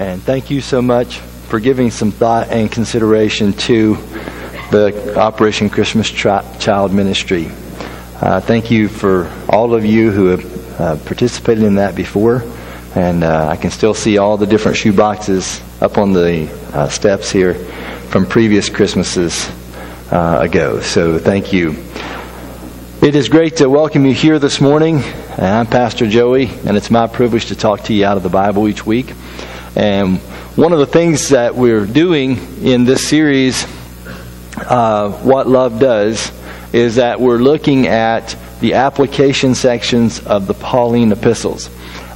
And thank you so much for giving some thought and consideration to the Operation Christmas Child Ministry. Uh, thank you for all of you who have uh, participated in that before. And uh, I can still see all the different shoe boxes up on the uh, steps here from previous Christmases uh, ago. So thank you. It is great to welcome you here this morning. I'm Pastor Joey, and it's my privilege to talk to you out of the Bible each week. And one of the things that we're doing in this series uh, what love does is that we're looking at the application sections of the Pauline epistles,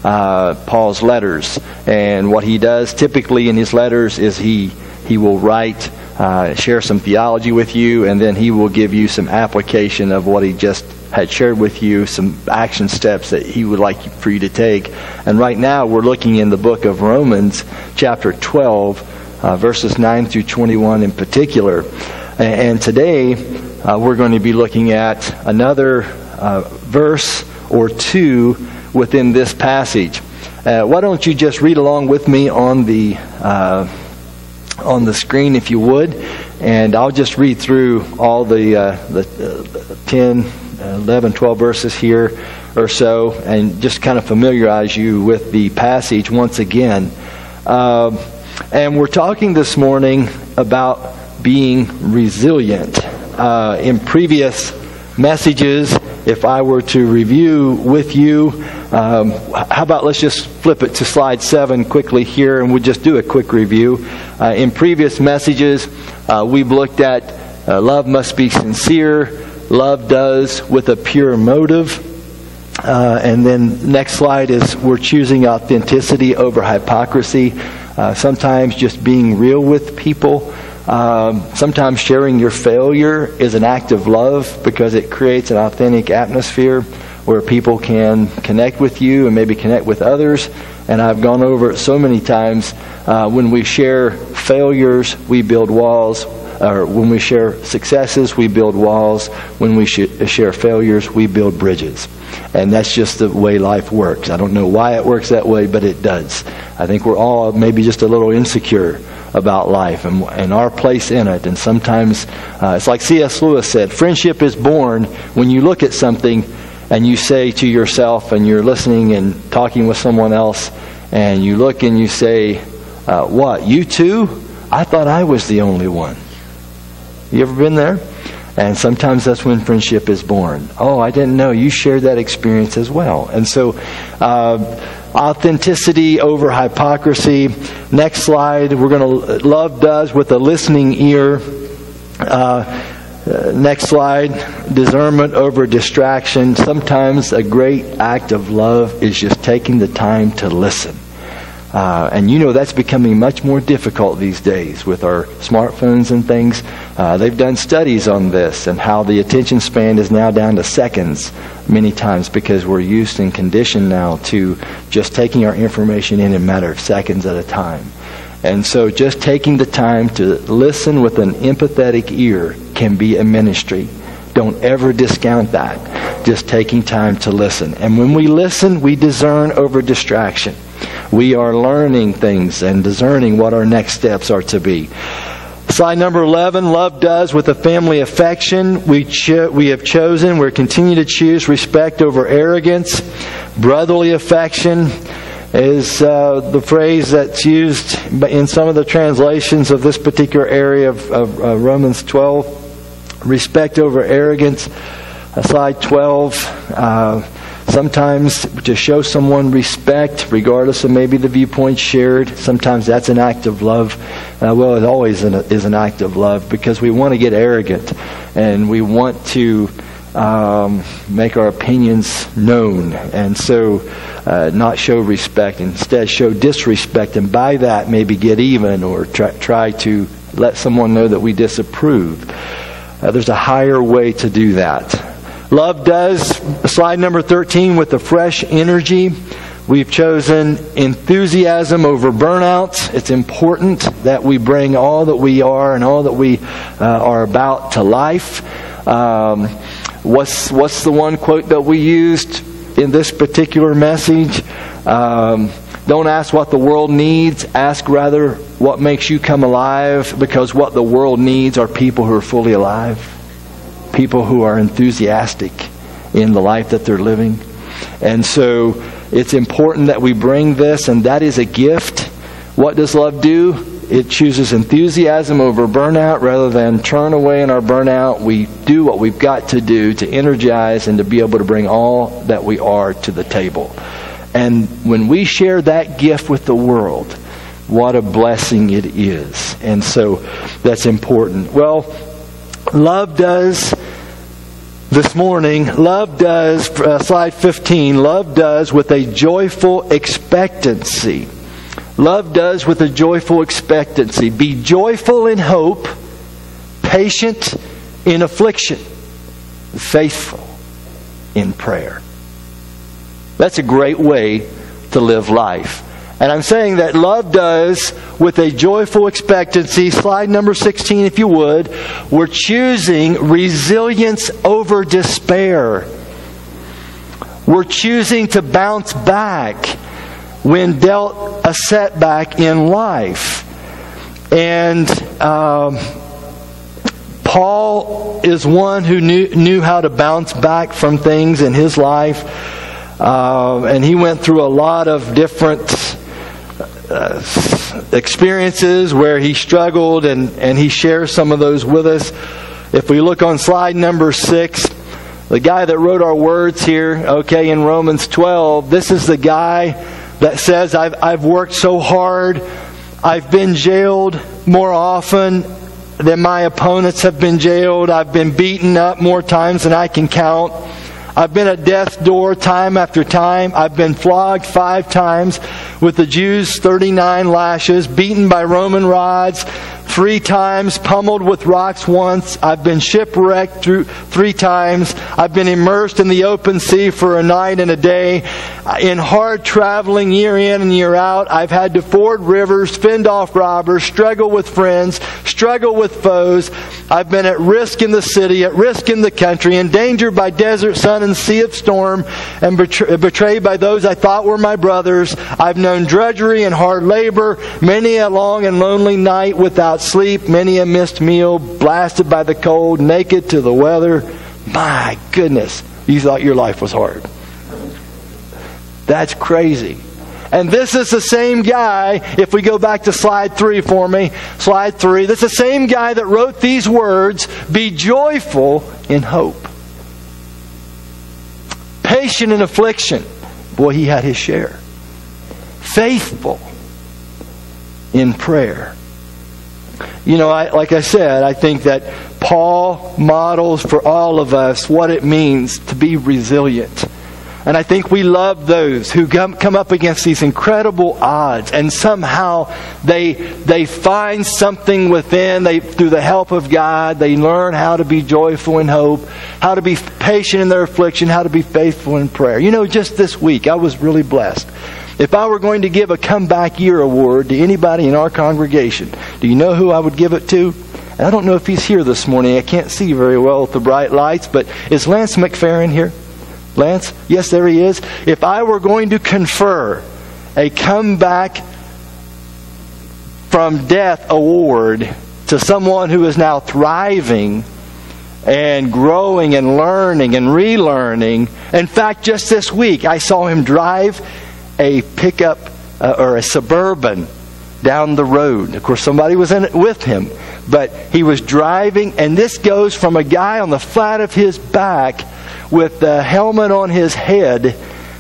uh, Paul's letters. And what he does typically in his letters is he, he will write, uh, share some theology with you, and then he will give you some application of what he just had shared with you, some action steps that he would like for you to take. And right now we're looking in the book of Romans, chapter 12, uh, verses 9 through 21 in particular. And today, uh, we're going to be looking at another uh, verse or two within this passage. Uh, why don't you just read along with me on the uh, on the screen, if you would, and I'll just read through all the uh, the uh, 10, 11, 12 verses here or so, and just kind of familiarize you with the passage once again. and we're talking this morning about being resilient. Uh, in previous messages, if I were to review with you, um, how about let's just flip it to slide seven quickly here and we'll just do a quick review. Uh, in previous messages, uh, we've looked at uh, love must be sincere, love does with a pure motive. Uh, and then next slide is we're choosing authenticity over hypocrisy. Uh, sometimes just being real with people. Um, sometimes sharing your failure is an act of love because it creates an authentic atmosphere where people can connect with you and maybe connect with others. And I've gone over it so many times. Uh, when we share failures, we build walls. Or when we share successes, we build walls. When we sh- share failures, we build bridges. And that's just the way life works. I don't know why it works that way, but it does. I think we're all maybe just a little insecure about life and, and our place in it. And sometimes uh, it's like C.S. Lewis said friendship is born when you look at something and you say to yourself, and you're listening and talking with someone else, and you look and you say, uh, What, you too? I thought I was the only one. You ever been there? And sometimes that's when friendship is born. Oh, I didn't know. You shared that experience as well. And so, uh, authenticity over hypocrisy. Next slide, we're going to love does with a listening ear. Uh, uh, next slide, discernment over distraction. Sometimes a great act of love is just taking the time to listen. Uh, and you know that's becoming much more difficult these days with our smartphones and things. Uh, they've done studies on this and how the attention span is now down to seconds many times because we're used and conditioned now to just taking our information in a matter of seconds at a time. And so just taking the time to listen with an empathetic ear can be a ministry. Don't ever discount that. Just taking time to listen. And when we listen, we discern over distraction. We are learning things and discerning what our next steps are to be. Slide number 11, love does with a family affection. We, cho- we have chosen, we're continuing to choose respect over arrogance. Brotherly affection is uh, the phrase that's used in some of the translations of this particular area of, of uh, Romans 12. Respect over arrogance. Slide 12. Uh, Sometimes to show someone respect, regardless of maybe the viewpoint shared, sometimes that's an act of love. Uh, well, it always is an act of love because we want to get arrogant and we want to um, make our opinions known and so uh, not show respect. Instead, show disrespect and by that maybe get even or try, try to let someone know that we disapprove. Uh, there's a higher way to do that. Love does, slide number 13, with the fresh energy. We've chosen enthusiasm over burnout. It's important that we bring all that we are and all that we uh, are about to life. Um, what's, what's the one quote that we used in this particular message? Um, Don't ask what the world needs. Ask rather what makes you come alive because what the world needs are people who are fully alive, people who are enthusiastic in the life that they're living. And so it's important that we bring this, and that is a gift. What does love do? It chooses enthusiasm over burnout rather than turn away in our burnout. We do what we've got to do to energize and to be able to bring all that we are to the table. And when we share that gift with the world, what a blessing it is. And so that's important. Well, love does this morning, love does, uh, slide 15, love does with a joyful expectancy. Love does with a joyful expectancy. Be joyful in hope, patient in affliction, faithful in prayer. That's a great way to live life. And I'm saying that love does with a joyful expectancy. Slide number 16, if you would. We're choosing resilience over despair. We're choosing to bounce back when dealt a setback in life. And um, Paul is one who knew, knew how to bounce back from things in his life. Uh, and he went through a lot of different uh, experiences where he struggled, and, and he shares some of those with us. If we look on slide number six, the guy that wrote our words here, okay, in Romans 12, this is the guy that says, I've, I've worked so hard, I've been jailed more often than my opponents have been jailed, I've been beaten up more times than I can count. I've been at death's door time after time. I've been flogged five times with the Jews 39 lashes, beaten by Roman rods three times, pummeled with rocks once. I've been shipwrecked through three times. I've been immersed in the open sea for a night and a day. In hard traveling year in and year out, I've had to ford rivers, fend off robbers, struggle with friends, struggle with foes. I've been at risk in the city, at risk in the country, endangered by desert sun and sea of storm, and betrayed by those I thought were my brothers. I've known drudgery and hard labor, many a long and lonely night without sleep, many a missed meal, blasted by the cold, naked to the weather. My goodness, you thought your life was hard. That's crazy. And this is the same guy, if we go back to slide three for me, slide three, this is the same guy that wrote these words Be joyful in hope. Patient in affliction. Boy, he had his share. Faithful in prayer. You know, I, like I said, I think that Paul models for all of us what it means to be resilient. And I think we love those who come, up against these incredible odds and somehow they, they find something within, they, through the help of God, they learn how to be joyful in hope, how to be patient in their affliction, how to be faithful in prayer. You know, just this week, I was really blessed. If I were going to give a comeback year award to anybody in our congregation, do you know who I would give it to? And I don't know if he's here this morning. I can't see very well with the bright lights, but is Lance McFerrin here? Lance? Yes, there he is. If I were going to confer a comeback from death award to someone who is now thriving and growing and learning and relearning. In fact, just this week, I saw him drive a pickup uh, or a suburban down the road. Of course, somebody was in it with him, but he was driving, and this goes from a guy on the flat of his back with the helmet on his head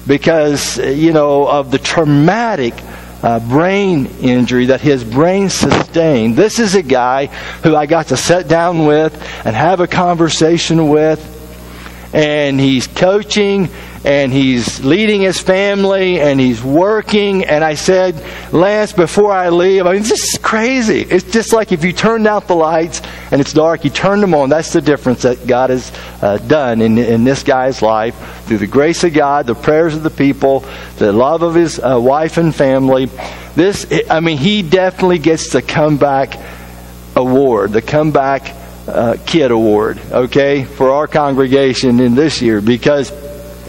because, you know, of the traumatic uh, brain injury that his brain sustained. This is a guy who I got to sit down with and have a conversation with, and he's coaching and he's leading his family and he's working. And I said, Lance, before I leave, I mean, this is crazy. It's just like if you turned out the lights and it's dark, you turn them on. That's the difference that God has uh, done in, in this guy's life through the grace of God, the prayers of the people, the love of his uh, wife and family. This, I mean, he definitely gets the comeback award, the comeback uh, kid award, okay, for our congregation in this year because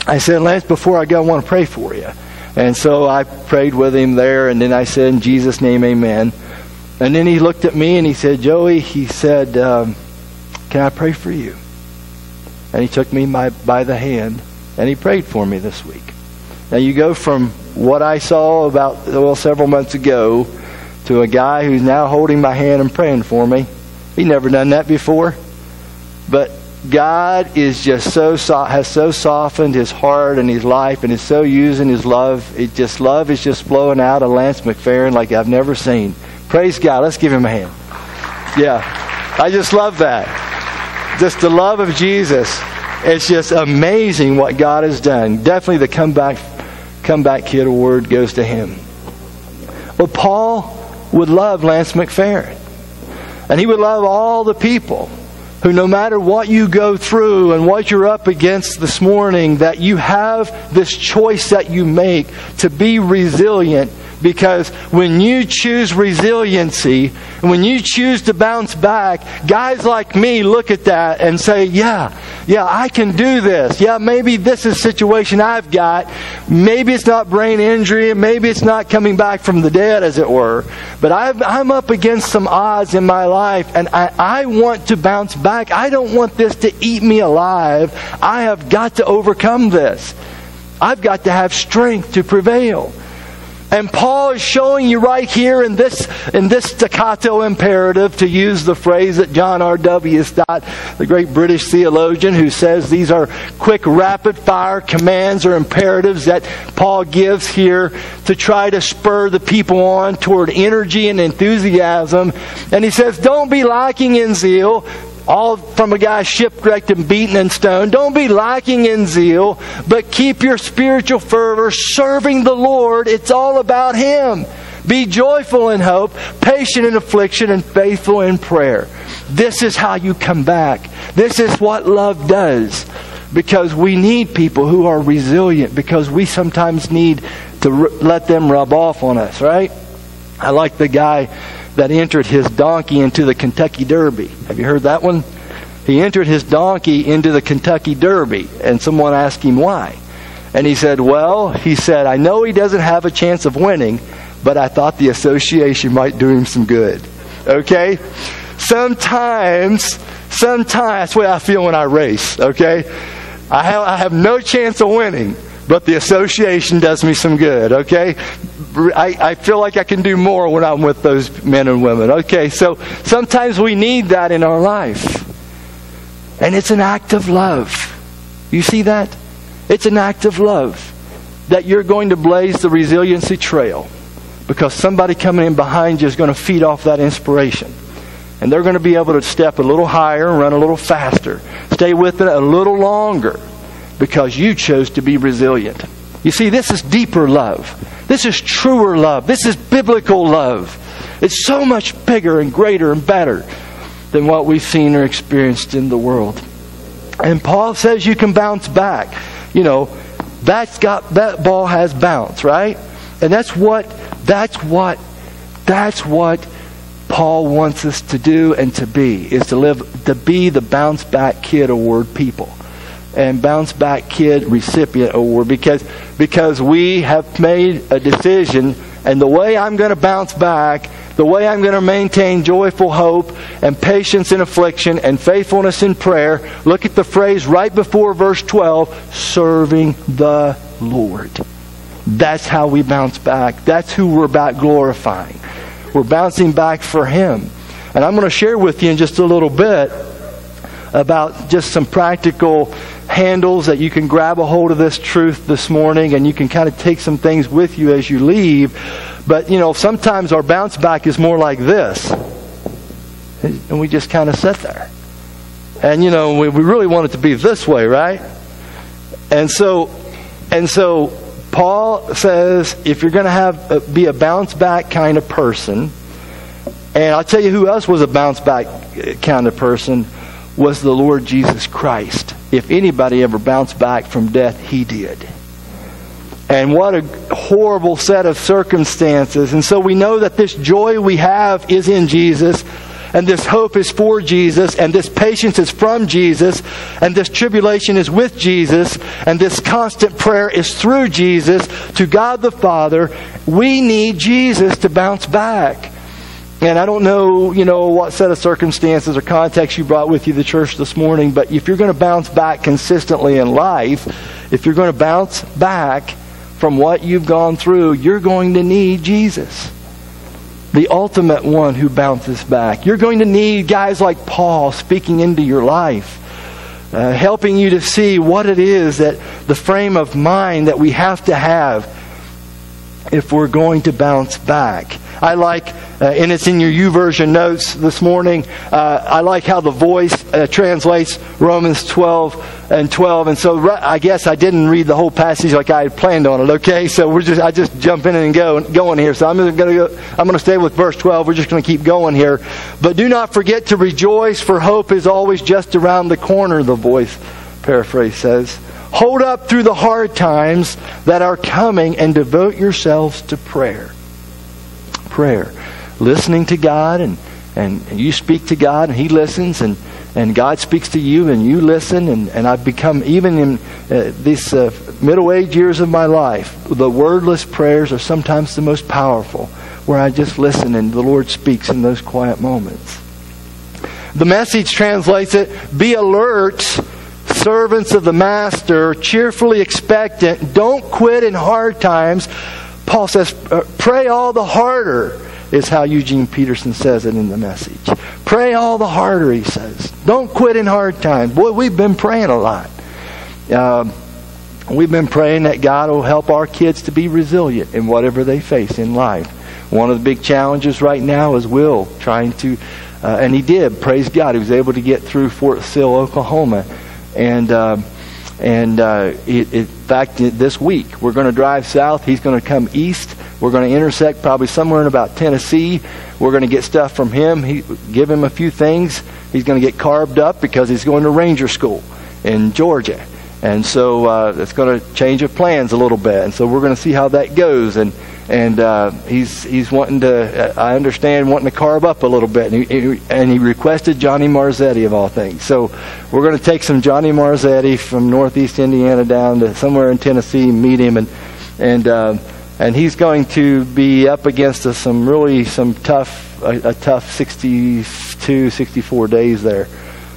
I said, Lance, before I go, I want to pray for you. And so I prayed with him there, and then I said, In Jesus' name, amen. And then he looked at me and he said, Joey, he said, um, Can I pray for you? And he took me by, by the hand and he prayed for me this week. Now you go from what I saw about, well, several months ago to a guy who's now holding my hand and praying for me. He never done that before. But God is just so has so softened his heart and his life, and is so using his love. It just love is just flowing out of Lance McFerrin like I've never seen. Praise God! Let's give him a hand. Yeah, I just love that. Just the love of Jesus. It's just amazing what God has done. Definitely the comeback, comeback kid award goes to him. Well, Paul would love Lance McFerrin, and he would love all the people who, no matter what you go through and what you're up against this morning, that you have this choice that you make to be resilient. Because when you choose resiliency, when you choose to bounce back, guys like me look at that and say, yeah, yeah, I can do this. Yeah, maybe this is a situation I've got. Maybe it's not brain injury. Maybe it's not coming back from the dead, as it were. But i am up against some odds in my life, and I, I want to bounce back. I don't want this to eat me alive. I have got to overcome this. I've got to have strength to prevail. And Paul is showing you right here in this, in this staccato imperative, to use the phrase that John R.W. Stott, the great British theologian, who says these are quick, rapid fire commands or imperatives that Paul gives here to try to spur the people on toward energy and enthusiasm. And he says, Don't be lacking in zeal all from a guy shipwrecked and beaten and stoned. Don't be lacking in zeal, but keep your spiritual fervor serving the Lord. It's all about Him. Be joyful in hope, patient in affliction, and faithful in prayer. This is how you come back. This is what love does. Because we need people who are resilient, because we sometimes need to let them rub off on us, right? I like the guy that entered his donkey into the Kentucky Derby. Have you heard that one? He entered his donkey into the Kentucky Derby, and someone asked him why. And he said, Well, he said, I know he doesn't have a chance of winning, but I thought the association might do him some good. Okay? Sometimes, sometimes, that's the way I feel when I race, okay? I have, I have no chance of winning, but the association does me some good, okay? I, I feel like I can do more when I'm with those men and women. Okay, so sometimes we need that in our life. And it's an act of love. You see that? It's an act of love that you're going to blaze the resiliency trail because somebody coming in behind you is going to feed off that inspiration. And they're going to be able to step a little higher and run a little faster. Stay with it a little longer because you chose to be resilient. You see, this is deeper love. This is truer love. This is biblical love. It's so much bigger and greater and better than what we've seen or experienced in the world. And Paul says you can bounce back. You know, that's got that ball has bounce, right? And that's what that's what that's what Paul wants us to do and to be is to live to be the bounce back kid award people and Bounce Back Kid recipient award because because we have made a decision and the way I'm going to bounce back, the way I'm going to maintain joyful hope and patience in affliction and faithfulness in prayer, look at the phrase right before verse 12, serving the Lord. That's how we bounce back. That's who we're about glorifying. We're bouncing back for Him. And I'm going to share with you in just a little bit about just some practical handles that you can grab a hold of this truth this morning and you can kind of take some things with you as you leave. But, you know, sometimes our bounce back is more like this. And we just kind of sit there. And, you know, we, we really want it to be this way, right? And so, and so Paul says if you're going to have a, be a bounce back kind of person, and I'll tell you who else was a bounce back uh, kind of person was the Lord Jesus Christ. If anybody ever bounced back from death, he did. And what a horrible set of circumstances. And so we know that this joy we have is in Jesus. and this hope is for Jesus, and this patience is from Jesus, and this tribulation is with Jesus, and this constant prayer is through Jesus to God the Father, we need Jesus to bounce back. And I don't know, you know, what set of circumstances or context you brought with you to church this morning, but if you're going to bounce back consistently in life, if you're going to bounce back from what you've gone through, you're going to need Jesus. The ultimate one who bounces back. You're going to need guys like Paul speaking into your life. Uh, helping you to see what it is that the frame of mind that we have to have if we're going to bounce back. I like uh, and it's in your YouVersion notes this morning. Uh, I like how the voice uh, translates Romans 12 and 12. And so I guess I didn't read the whole passage like I had planned on it. Okay, so we're just I just jump in and go going here. So I'm going to go. I'm going to stay with verse 12. We're just going to keep going here. But do not forget to rejoice, for hope is always just around the corner. The voice paraphrase says. Hold up through the hard times that are coming and devote yourselves to prayer. Prayer listening to God and, and, you speak to God and He listens and, and God speaks to you and you listen. And, and I've become, even in uh, these uh, middle age years of my life, the wordless prayers are sometimes the most powerful, where I just listen and the Lord speaks in those quiet moments. The message translates it Be alert, servants of the Master, cheerfully expectant. Don't quit in hard times. Paul says, Pray all the harder is how Eugene Peterson says it in the message. Pray all the harder, he says. Don't quit in hard times. Boy, we've been praying a lot. Uh, we've been praying that God will help our kids to be resilient in whatever they face in life. One of the big challenges right now is Will trying to, uh, and he did, praise God, he was able to get through Fort Sill, Oklahoma. And, uh, and uh, it, it, in fact, this week, we're going to drive south. He's going to come east we're going to intersect probably somewhere in about Tennessee. We're going to get stuff from him. He, give him a few things. He's going to get carved up because he's going to Ranger School in Georgia. And so uh, it's going to change of plans a little bit. And so we're going to see how that goes. And and uh, he's he's wanting to. I understand wanting to carve up a little bit. And he, and he requested Johnny Marzetti of all things. So we're going to take some Johnny Marzetti from Northeast Indiana down to somewhere in Tennessee, meet him, and and. Uh, and he's going to be up against us some really some tough a, a tough 62 64 days there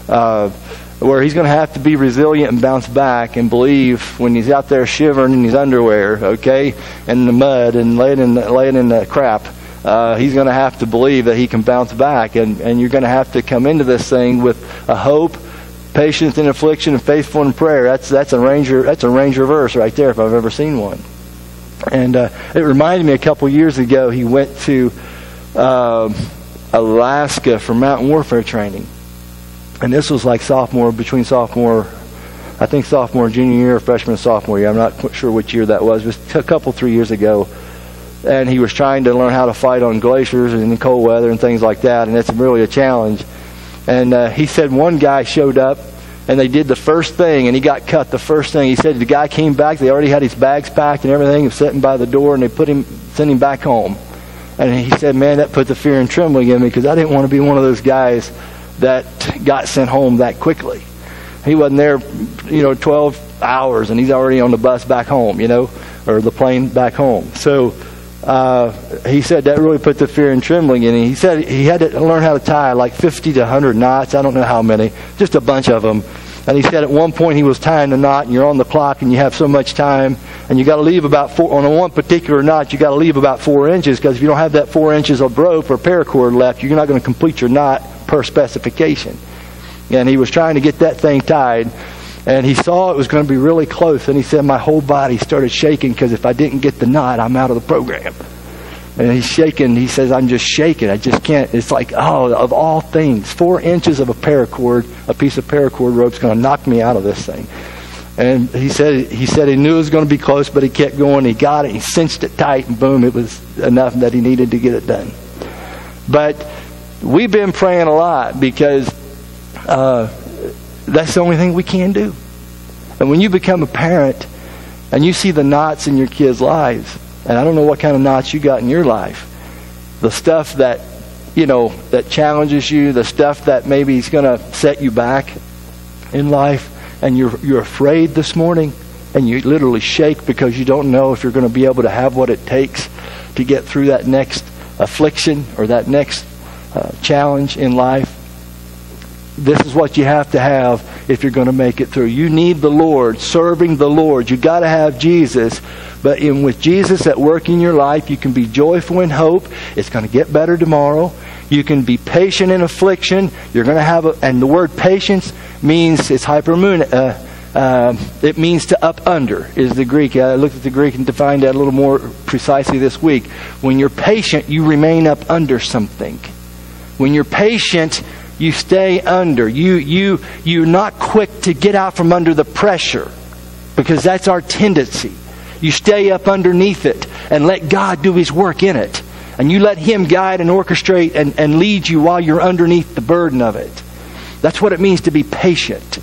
uh, where he's going to have to be resilient and bounce back and believe when he's out there shivering in his underwear okay in the mud and laying in the, laying in the crap uh, he's going to have to believe that he can bounce back. And, and you're going to have to come into this thing with a hope patience in affliction and faithful in prayer. That's that's a ranger that's a ranger verse right there if i've ever seen one and uh, it reminded me a couple years ago, he went to uh, Alaska for mountain warfare training. And this was like sophomore, between sophomore, I think sophomore junior year, freshman sophomore year. I'm not sure which year that was. It was a couple, three years ago. And he was trying to learn how to fight on glaciers and in cold weather and things like that. And it's really a challenge. And uh, he said one guy showed up and they did the first thing, and he got cut the first thing. He said the guy came back. They already had his bags packed and everything, was sitting by the door, and they put him, sent him back home. And he said, "Man, that put the fear and trembling in me because I didn't want to be one of those guys that got sent home that quickly. He wasn't there, you know, 12 hours, and he's already on the bus back home, you know, or the plane back home. So." Uh, he said that really put the fear and trembling in him. He said he had to learn how to tie like 50 to 100 knots. I don't know how many, just a bunch of them. And he said at one point he was tying the knot, and you're on the clock, and you have so much time, and you got to leave about four on one particular knot. You got to leave about four inches because if you don't have that four inches of rope or paracord left, you're not going to complete your knot per specification. And he was trying to get that thing tied, and he saw it was going to be really close, and he said my whole body started shaking because if I didn't get the knot, I'm out of the program. And he's shaking. He says, I'm just shaking. I just can't. It's like, oh, of all things, four inches of a paracord, a piece of paracord rope's going to knock me out of this thing. And he said he said he knew it was going to be close, but he kept going. He got it. He cinched it tight, and boom, it was enough that he needed to get it done. But we've been praying a lot because uh, that's the only thing we can do. And when you become a parent and you see the knots in your kids' lives, and I don't know what kind of knots you got in your life. The stuff that you know, that challenges you, the stuff that maybe is going to set you back in life, and you're, you're afraid this morning, and you literally shake because you don't know if you're going to be able to have what it takes to get through that next affliction or that next uh, challenge in life. This is what you have to have if you're going to make it through. You need the Lord, serving the Lord. You've got to have Jesus. But in, with Jesus at work in your life, you can be joyful in hope. It's going to get better tomorrow. You can be patient in affliction. You're going to have a, and the word patience means it's hypomone. Uh, uh, it means to up under is the Greek. I looked at the Greek and defined that a little more precisely this week. When you're patient, you remain up under something. When you're patient, you stay under. You you you're not quick to get out from under the pressure because that's our tendency. You stay up underneath it and let God do His work in it. And you let Him guide and orchestrate and, and lead you while you're underneath the burden of it. That's what it means to be patient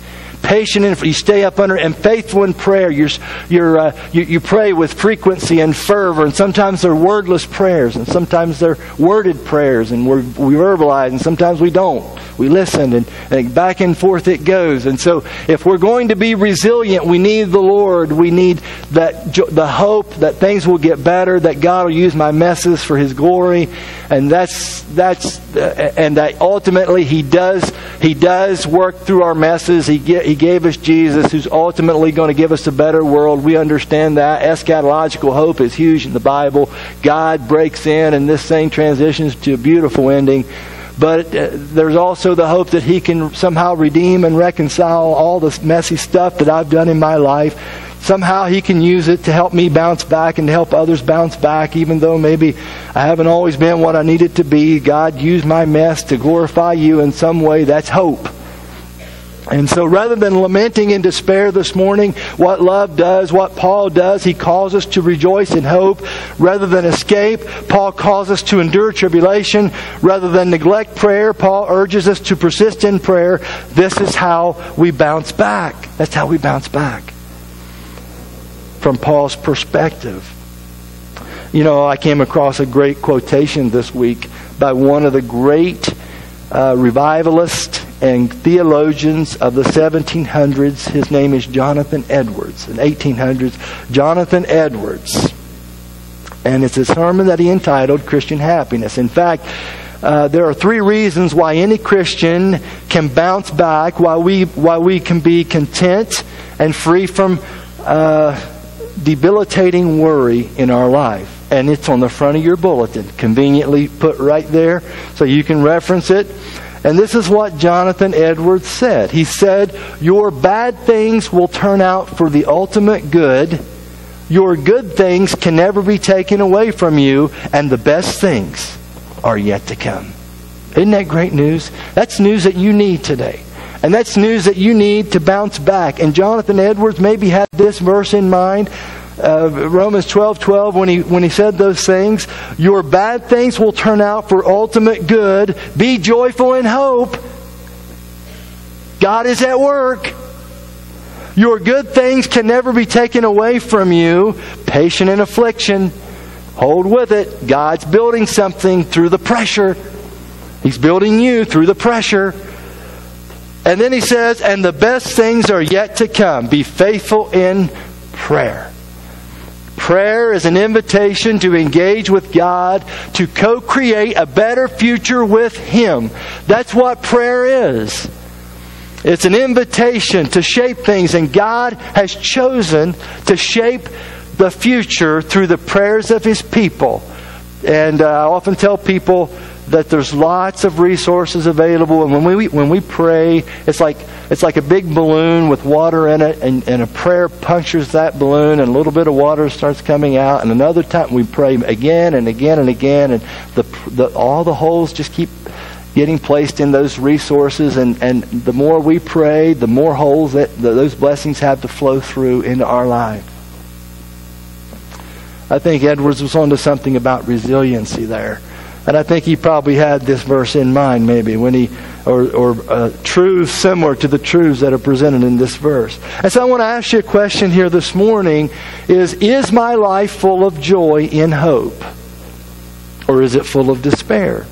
patient and you stay up under and faithful in prayer. You're, you're, uh, you, you pray with frequency and fervor, and sometimes they're wordless prayers, and sometimes they're worded prayers, and we we verbalize, and sometimes we don't. We listen, and, and back and forth it goes. And so, if we're going to be resilient, we need the Lord. We need that the hope that things will get better, that God will use my messes for His glory, and that's that's uh, and that ultimately He does He does work through our messes. He get, He gave us Jesus, who's ultimately going to give us a better world. We understand that eschatological hope is huge in the Bible. God breaks in, and this thing transitions to a beautiful ending. But uh, there's also the hope that He can somehow redeem and reconcile all the messy stuff that I've done in my life. Somehow He can use it to help me bounce back and to help others bounce back, even though maybe I haven't always been what I needed to be. God used my mess to glorify you in some way. That's hope. And so rather than lamenting in despair this morning, what love does, what Paul does, he calls us to rejoice in hope. Rather than escape, Paul calls us to endure tribulation. Rather than neglect prayer, Paul urges us to persist in prayer. This is how we bounce back. That's how we bounce back. From Paul's perspective. You know, I came across a great quotation this week by one of the great uh, revivalists and theologians of the 1700s. His name is Jonathan Edwards. In 1800s, Jonathan Edwards. And it's a sermon that he entitled Christian Happiness. In fact, uh, there are three reasons why any Christian can bounce back, why we, why we can be content and free from uh, debilitating worry in our life. And it's on the front of your bulletin, conveniently put right there so you can reference it. And this is what Jonathan Edwards said. He said, Your bad things will turn out for the ultimate good. Your good things can never be taken away from you, and the best things are yet to come. Isn't that great news? That's news that you need today. And that's news that you need to bounce back. And Jonathan Edwards maybe had this verse in mind uh, Romans 12 12, when he, when he said those things, your bad things will turn out for ultimate good. Be joyful in hope. God is at work. Your good things can never be taken away from you. Patient in affliction. Hold with it. God's building something through the pressure. He's building you through the pressure. And then he says, and the best things are yet to come. Be faithful in prayer. Prayer is an invitation to engage with God, to co create a better future with Him. That's what prayer is. It's an invitation to shape things, and God has chosen to shape the future through the prayers of His people. And uh, I often tell people that there's lots of resources available, and when we when we pray, it's like it's like a big balloon with water in it, and, and a prayer punctures that balloon, and a little bit of water starts coming out. And another time we pray again and again and again, and the, the, all the holes just keep getting placed in those resources. And, and the more we pray, the more holes that the, those blessings have to flow through into our life. I think Edwards was onto something about resiliency there. And I think he probably had this verse in mind, maybe, when he or, or uh, truths similar to the truths that are presented in this verse. And so I want to ask you a question here this morning is, is my life full of joy in hope? Or is it full of despair?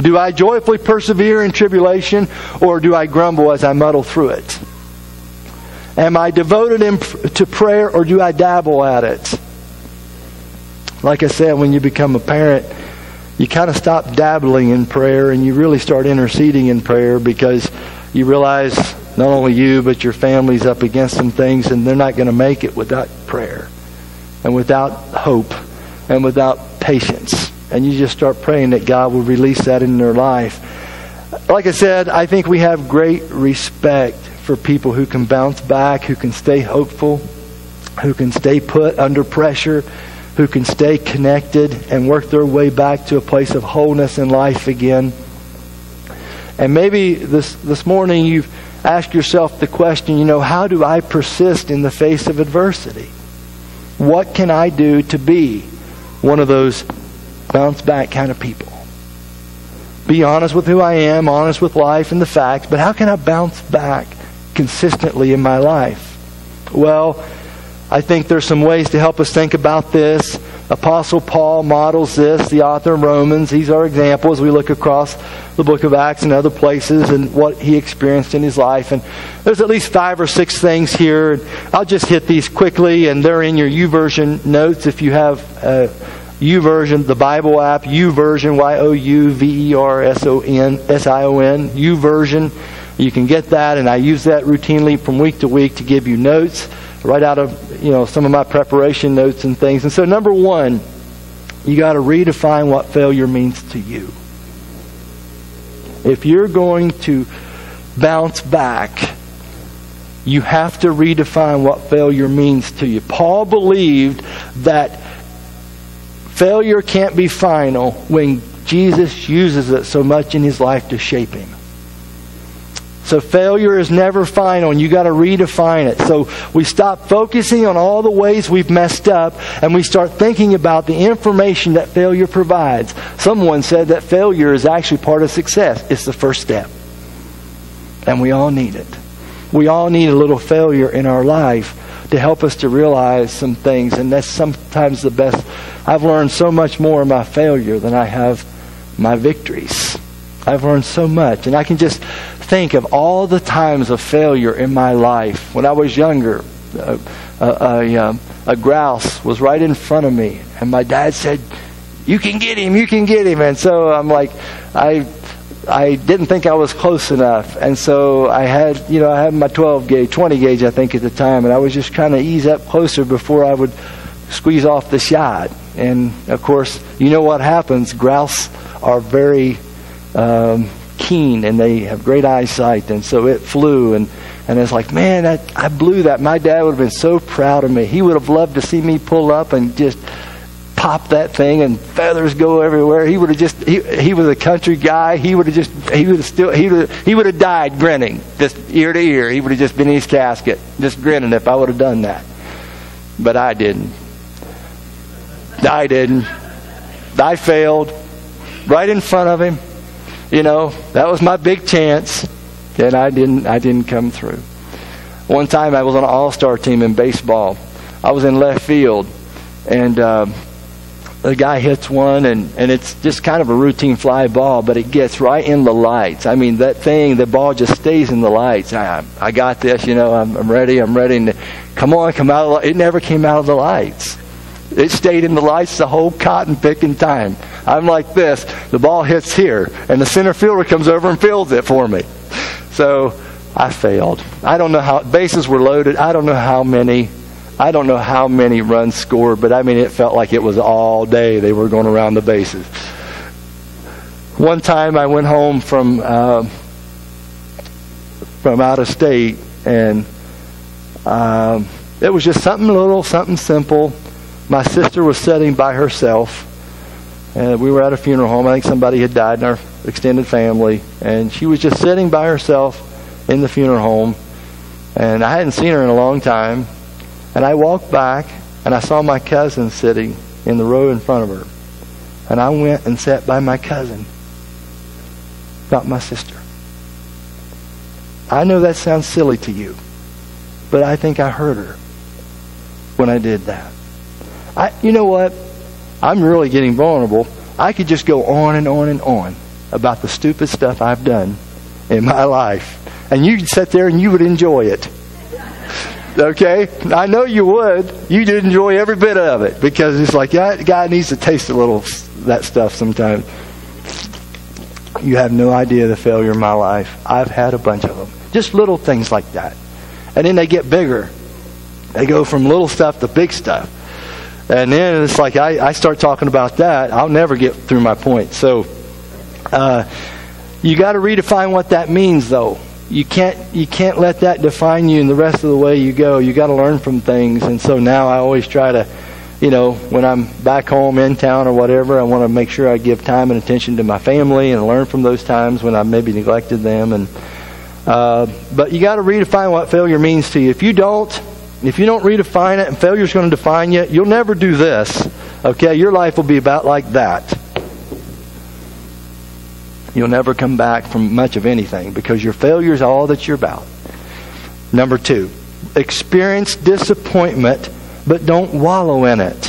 Do I joyfully persevere in tribulation, or do I grumble as I muddle through it? Am I devoted in, to prayer, or do I dabble at it? Like I said, when you become a parent, you kind of stop dabbling in prayer and you really start interceding in prayer because you realize not only you, but your family's up against some things and they're not going to make it without prayer and without hope and without patience and you just start praying that God will release that in their life. Like I said, I think we have great respect for people who can bounce back, who can stay hopeful, who can stay put under pressure, who can stay connected and work their way back to a place of wholeness in life again. And maybe this, this morning you've asked yourself the question, you know, how do I persist in the face of adversity? What can I do to be one of those bounce back kind of people. Be honest with who I am, honest with life and the facts, but how can I bounce back consistently in my life? Well, I think there's some ways to help us think about this. Apostle Paul models this, the author of Romans. These are examples. we look across the book of Acts and other places and what he experienced in his life. And there's at least five or six things here. I'll just hit these quickly, and they're in your YouVersion notes if you have. Uh, YouVersion, the Bible app, YouVersion, Y O U V E R S O N S I O N, YouVersion. You can get that, and I use that routinely from week to week to give you notes, right out of you know some of my preparation notes and things. And so, number one, you got to redefine what failure means to you. If you're going to bounce back, you have to redefine what failure means to you. Paul believed that Failure can't be final when Jesus uses it so much in his life to shape him. So failure is never final, and you got to redefine it. So we stop focusing on all the ways we've messed up, and we start thinking about the information that failure provides. Someone said that failure is actually part of success. It's the first step, and we all need it. We all need a little failure in our life to help us to realize some things, and that's sometimes the best I've learned so much more in my failure than I have my victories. I've learned so much. And I can just think of all the times of failure in my life. When I was younger, a, a, um, a grouse was right in front of me, and my dad said, You can get him, you can get him. And so I'm like, I. I didn't think I was close enough, and so I had, you know, I had my 12 gauge, 20 gauge, I think, at the time, and I was just trying to ease up closer before I would squeeze off the shot. And of course, you know what happens. Grouse are very um, keen and they have great eyesight. And so it flew. And, and it's like, man, I, I blew that. My dad would have been so proud of me. He would have loved to see me pull up and just pop that thing and feathers go everywhere. He would have just he, he was a country guy. He would have just he would have still he would have, he would have died grinning just ear to ear. He would have just been in his casket just grinning if I would have done that. But I didn't. I didn't. I failed right in front of him. You know, that was my big chance, and I didn't. I didn't come through. One time, I was on an all-star team in baseball. I was in left field, and uh, the guy hits one, and and it's just kind of a routine fly ball, but it gets right in the lights. I mean, that thing, the ball just stays in the lights. I I got this. You know, I'm, I'm ready. I'm ready. And come on, come out. Of the, it never came out of the lights. It stayed in the lights the whole cotton picking time. I'm like this. The ball hits here, and the center fielder comes over and fields it for me. So I failed. I don't know how bases were loaded. I don't know how many. I don't know how many runs scored, but I mean it felt like it was all day they were going around the bases. One time I went home from uh, from out of state, and um, it was just something little, something simple my sister was sitting by herself, and we were at a funeral home. I think somebody had died in our extended family, and she was just sitting by herself in the funeral home, and I hadn't seen her in a long time. And I walked back, and I saw my cousin sitting in the row in front of her. And I went and sat by my cousin, not my sister. I know that sounds silly to you, but I think I hurt her when I did that. I, you know what? I'm really getting vulnerable. I could just go on and on and on about the stupid stuff I've done in my life. And you'd sit there and you would enjoy it. Okay? I know you would. You'd enjoy every bit of it because it's like, that guy needs to taste a little that stuff sometimes. You have no idea the failure in my life. I've had a bunch of them. Just little things like that. And then they get bigger. They go from little stuff to big stuff. And then it's like I, I start talking about that, I'll never get through my point. So uh, you got to redefine what that means, though. You can't you can't let that define you in the rest of the way you go. You got to learn from things. And so now I always try to, you know, when I'm back home in town or whatever, I want to make sure I give time and attention to my family and learn from those times when I maybe neglected them. And uh, but you got to redefine what failure means to you. If you don't, if you don't redefine it and failure's going to define you, you'll never do this. Okay? Your life will be about like that. You'll never come back from much of anything because your failure is all that you're about. Number two, experience disappointment, but don't wallow in it.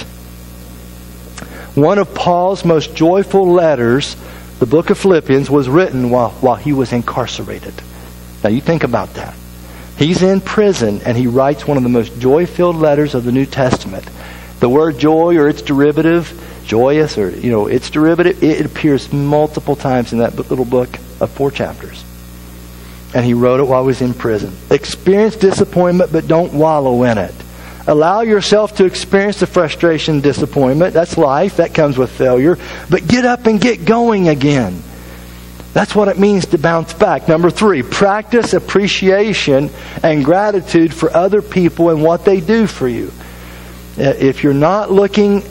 One of Paul's most joyful letters, the book of Philippians, was written while, while he was incarcerated. Now you think about that. He's in prison and he writes one of the most joy filled letters of the New Testament. The word joy or its derivative, joyous or, you know, its derivative, it appears multiple times in that little book of four chapters. And he wrote it while he was in prison. Experience disappointment, but don't wallow in it. Allow yourself to experience the frustration, and disappointment. That's life. That comes with failure. But get up and get going again. That's what it means to bounce back. Number three, practice appreciation and gratitude for other people and what they do for you. Uh, if you're not looking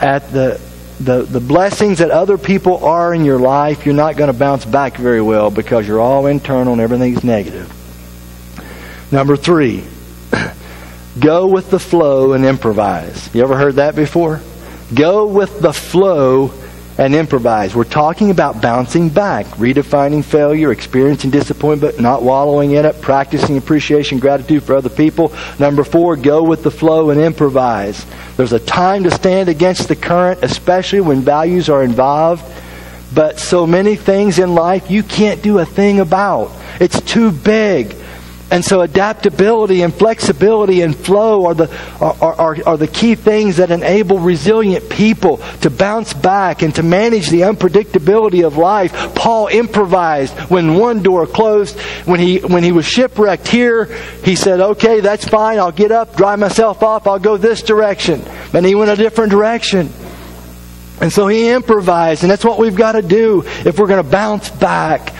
at the, the, the blessings that other people are in your life, you're not going to bounce back very well because you're all internal and everything's negative. Number three, go with the flow and improvise. You ever heard that before? Go with the flow and improvise. We're talking about bouncing back, redefining failure, experiencing disappointment, not wallowing in it, practicing appreciation, gratitude for other people. Number four, go with the flow and improvise. There's a time to stand against the current, especially when values are involved. But so many things in life you can't do a thing about. It's too big. And so adaptability and flexibility and flow are the, are, are, are, the key things that enable resilient people to bounce back and to manage the unpredictability of life. Paul improvised when one door closed. When he, when he was shipwrecked here, he said, okay, that's fine. I'll get up, dry myself off. I'll go this direction. And he went a different direction. And so he improvised. And that's what we've got to do if we're going to bounce back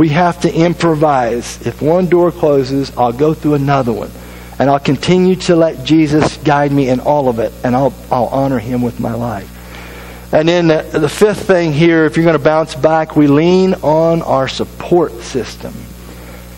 we have to improvise. If one door closes, I'll go through another one. And I'll continue to let Jesus guide me in all of it. And I'll, I'll honor him with my life. And then the, the fifth thing here, if you're going to bounce back, we lean on our support system.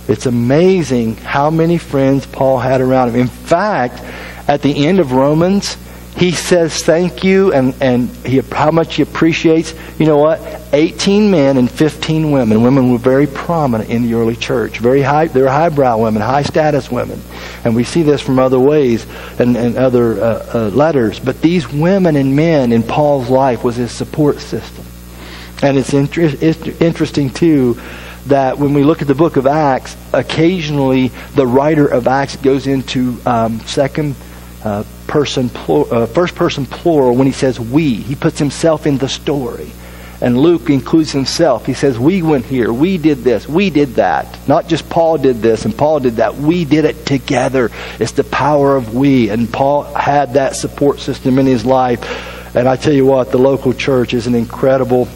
It's amazing how many friends Paul had around him. In fact, at the end of Romans, he says thank you and, and he, how much he appreciates. You know what? 18 men and 15 women. Women were very prominent in the early church. Very high, they were highbrow women, high status women. And we see this from other ways and, and other uh, uh, letters. But these women and men in Paul's life was his support system. And it's, inter- it's interesting, too, that when we look at the book of Acts, occasionally the writer of Acts goes into um, second uh, person, uh, first person plural when he says we. He puts himself in the story. And Luke includes himself. He says, We went here. We did this. We did that. Not just Paul did this and Paul did that. We did it together. It's the power of we. And Paul had that support system in his life. And I tell you what, the local church is an incredible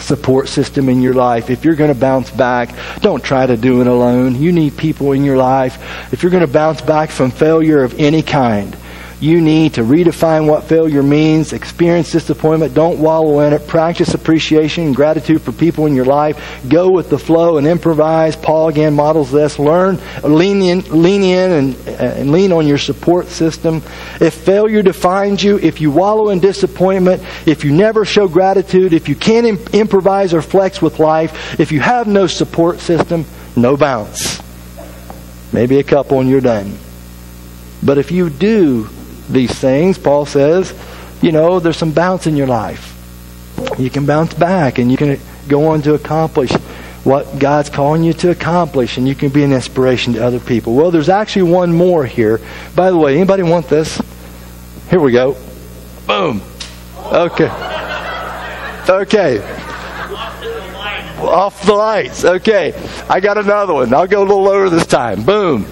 support system in your life. If you're going to bounce back, don't try to do it alone. You need people in your life. If you're going to bounce back from failure of any kind, you need to redefine what failure means, experience disappointment, don't wallow in it, practice appreciation and gratitude for people in your life, go with the flow and improvise. Paul again models this. Learn, lean in, lean in and, and lean on your support system. If failure defines you, if you wallow in disappointment, if you never show gratitude, if you can't imp- improvise or flex with life, if you have no support system, no bounce. Maybe a couple and you're done. But if you do these things, Paul says, you know, there's some bounce in your life. You can bounce back and you can go on to accomplish what God's calling you to accomplish, and you can be an inspiration to other people. Well, there's actually one more here. By the way, anybody want this? Here we go. Boom. Okay. Okay. Off the lights. Okay. I got another one. I'll go a little lower this time. Boom.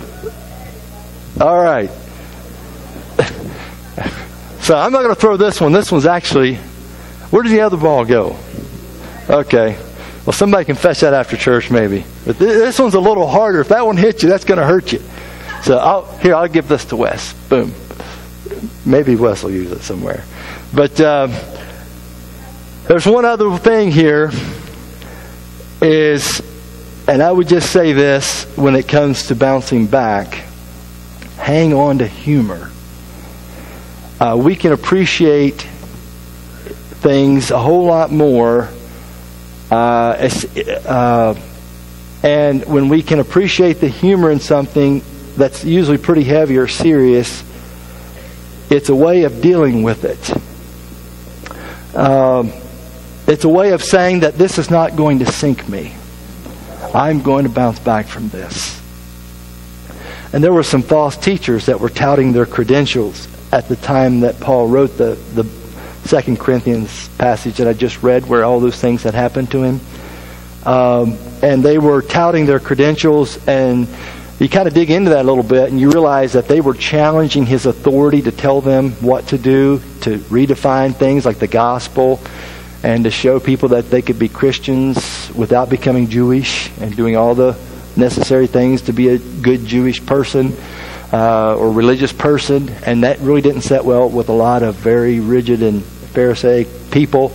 All right. So I'm not going to throw this one. This one's actually. Where did the other ball go? Okay. Well, somebody can fetch that after church, maybe. But this one's a little harder. If that one hits you, that's going to hurt you. So I'll, here, I'll give this to Wes. Boom. Maybe Wes will use it somewhere. But um, there's one other thing here is, and I would just say this when it comes to bouncing back hang on to humor. Uh, we can appreciate things a whole lot more. Uh, uh, and when we can appreciate the humor in something that's usually pretty heavy or serious, it's a way of dealing with it. Um, it's a way of saying that this is not going to sink me. I'm going to bounce back from this. And there were some false teachers that were touting their credentials at the time that Paul wrote the, the Second Corinthians passage that I just read, where all those things had happened to him. Um, and they were touting their credentials, and you kind of dig into that a little bit, and you realize that they were challenging his authority to tell them what to do, to redefine things like the gospel, and to show people that they could be Christians without becoming Jewish and doing all the necessary things to be a good Jewish person uh, or religious person. And that really didn't set well with a lot of very rigid and Pharisaic people.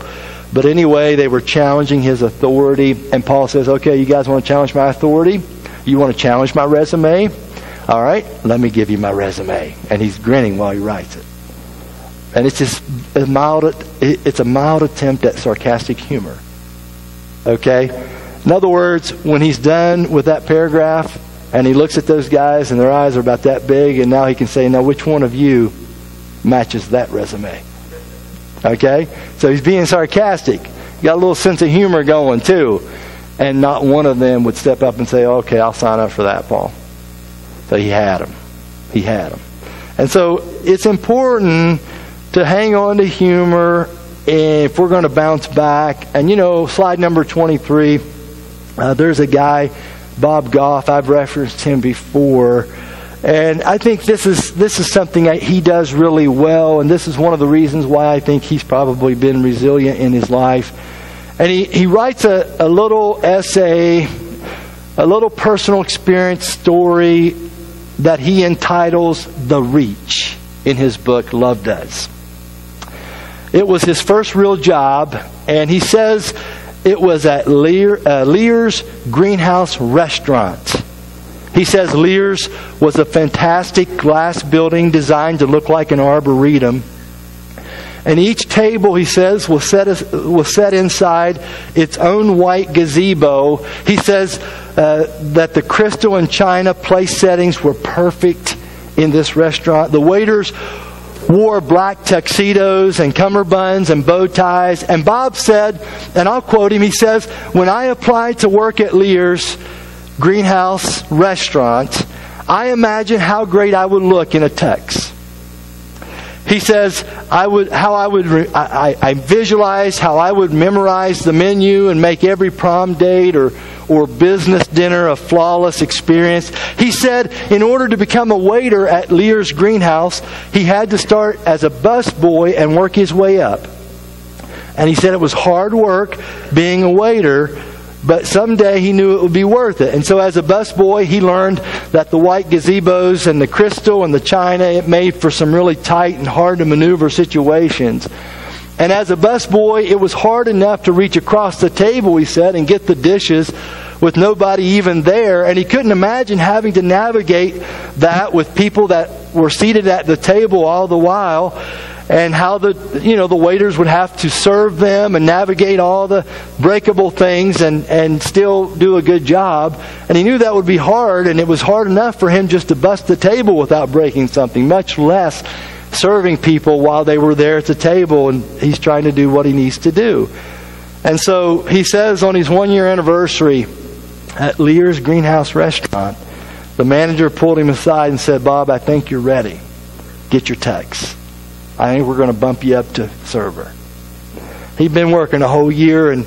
But anyway, they were challenging his authority. And Paul says, okay, you guys want to challenge my authority? You want to challenge my resume? All right, let me give you my resume. And he's grinning while he writes it. And it's just a mild, it's a mild attempt at sarcastic humor. Okay? In other words, when he's done with that paragraph and he looks at those guys and their eyes are about that big, and now he can say, Now, which one of you matches that resume? Okay? So he's being sarcastic. Got a little sense of humor going, too. And not one of them would step up and say, Okay, I'll sign up for that, Paul. So he had them. He had them. And so it's important to hang on to humor if we're going to bounce back. And you know, slide number 23, uh, there's a guy, Bob Goff, I've referenced him before. And I think this is this is something that he does really well, and this is one of the reasons why I think he's probably been resilient in his life. And he, he writes a, a little essay, a little personal experience story that he entitles The Reach in his book, Love Does. It was his first real job, and he says it was at Lehr, uh, Lehr's Greenhouse Restaurant. He says Lehr's was a fantastic glass building designed to look like an arboretum. And each table, he says, was set, was set inside its own white gazebo. He says uh, that the crystal and china place settings were perfect in this restaurant. The waiters wore black tuxedos and cummerbunds and bow ties. And Bob said, and I'll quote him, he says, When I applied to work at Lehr's Greenhouse Restaurant, I imagined how great I would look in a tux. He says, I would, how I would, I, I, I visualized how I would memorize the menu and make every prom date or or business dinner a flawless experience. He said in order to become a waiter at Lehr's Greenhouse, he had to start as a busboy and work his way up. And he said it was hard work being a waiter, but someday he knew it would be worth it. And so as a busboy, he learned that the white gazebos and the crystal and the china, it made for some really tight and hard to maneuver situations. And as a busboy, it was hard enough to reach across the table, he said, and get the dishes with nobody even there. And he couldn't imagine having to navigate that with people that were seated at the table all the while and how the you know the waiters would have to serve them and navigate all the breakable things and and still do a good job and he knew that would be hard and it was hard enough for him just to bust the table without breaking something much less serving people while they were there at the table and he's trying to do what he needs to do. And so he says on his one year anniversary at Lehr's Greenhouse Restaurant, the manager pulled him aside and said, Bob, I think you're ready. Get your tux. I think we're going to bump you up to server. He'd been working a whole year, and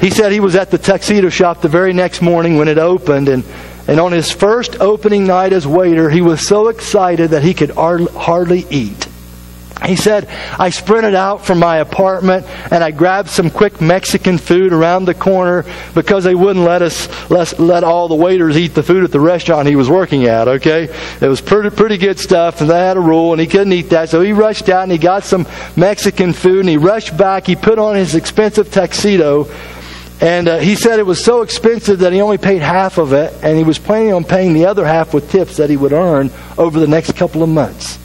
he said he was at the tuxedo shop the very next morning when it opened, and, and on his first opening night as waiter, he was so excited that he could hardly eat. He said, I sprinted out from my apartment and I grabbed some quick Mexican food around the corner because they wouldn't let us let, let all the waiters eat the food at the restaurant he was working at, okay? It was pretty, pretty good stuff and they had a rule and he couldn't eat that. So he rushed out and he got some Mexican food and he rushed back. He put on his expensive tuxedo and uh, he said it was so expensive that he only paid half of it and he was planning on paying the other half with tips that he would earn over the next couple of months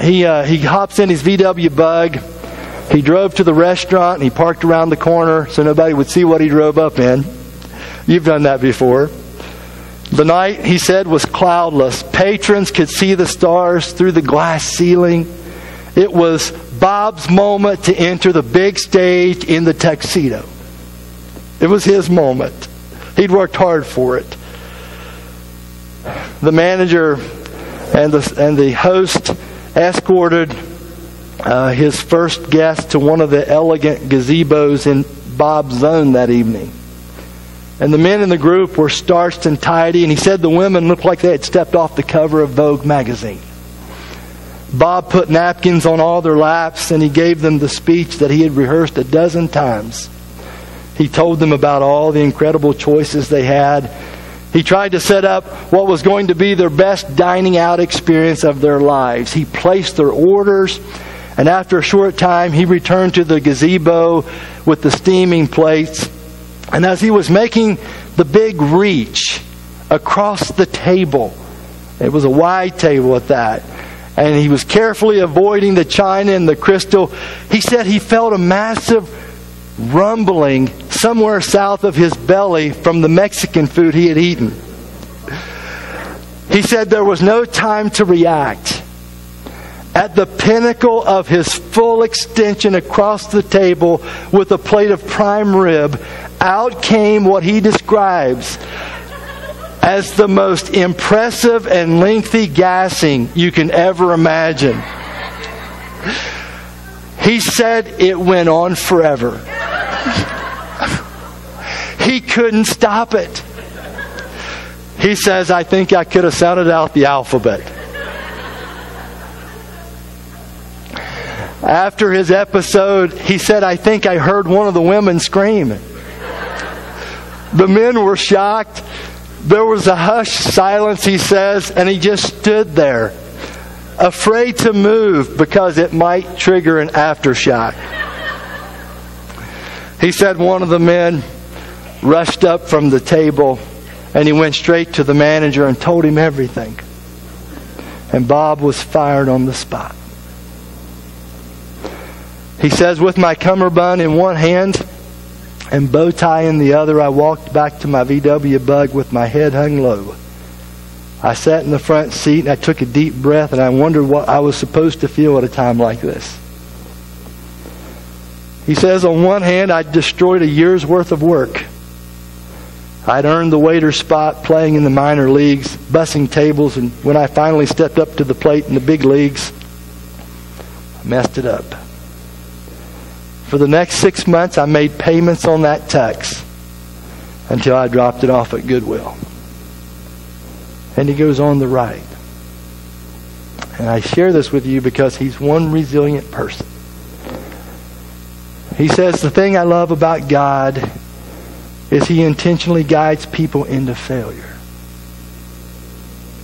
he, uh, he hops in his VW bug. He drove to the restaurant and he parked around the corner so nobody would see what he drove up in. You've done that before. The night, he said, was cloudless. Patrons could see the stars through the glass ceiling. It was Bob's moment to enter the big stage in the tuxedo. It was his moment. He'd worked hard for it. The manager and the, and the host escorted uh, his first guest to one of the elegant gazebos in Bob's zone that evening. And the men in the group were starched and tidy, and he said the women looked like they had stepped off the cover of Vogue magazine. Bob put napkins on all their laps, and he gave them the speech that he had rehearsed a dozen times. He told them about all the incredible choices they had he tried to set up what was going to be their best dining out experience of their lives. He placed their orders, and after a short time, he returned to the gazebo with the steaming plates. And as he was making the big reach across the table, it was a wide table at that, and he was carefully avoiding the china and the crystal, he said he felt a massive rumbling somewhere south of his belly from the Mexican food he had eaten. He said there was no time to react. At the pinnacle of his full extension across the table with a plate of prime rib, out came what he describes as the most impressive and lengthy gassing you can ever imagine. He said it went on forever. He couldn't stop it. He says, I think I could have sounded out the alphabet. After his episode, he said, I think I heard one of the women scream. The men were shocked. There was a hushed silence, he says, and he just stood there, afraid to move because it might trigger an aftershock. He said one of the men rushed up from the table and he went straight to the manager and told him everything. And Bob was fired on the spot. He says, with my cummerbund in one hand and bow tie in the other, I walked back to my VW bug with my head hung low. I sat in the front seat and I took a deep breath and I wondered what I was supposed to feel at a time like this. He says, on one hand, I'd destroyed a year's worth of work. I'd earned the waiter spot playing in the minor leagues, bussing tables, and when I finally stepped up to the plate in the big leagues, I messed it up. For the next six months, I made payments on that tux until I dropped it off at Goodwill. And he goes on the right. And I share this with you because he's one resilient person. He says, The thing I love about God is He intentionally guides people into failure.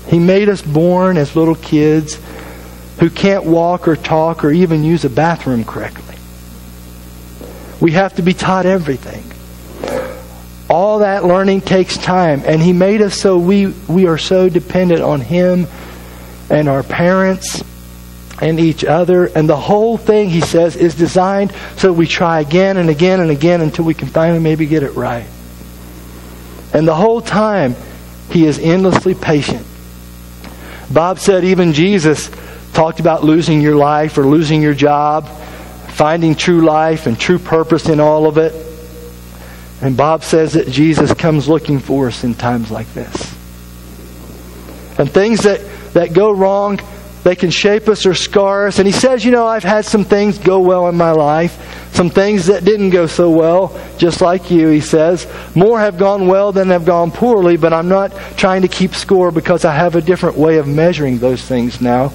He made us born as little kids who can't walk or talk or even use a bathroom correctly. We have to be taught everything. All that learning takes time, and He made us so we, we are so dependent on Him and our parents and each other. And the whole thing, he says, is designed so we try again and again and again until we can finally maybe get it right. And the whole time, he is endlessly patient. Bob said even Jesus talked about losing your life or losing your job finding true life and true purpose in all of it. And Bob says that Jesus comes looking for us in times like this. And things that, that go wrong, they can shape us or scar us. And he says, You know, I've had some things go well in my life, some things that didn't go so well, just like you, he says. More have gone well than have gone poorly, but I'm not trying to keep score because I have a different way of measuring those things now.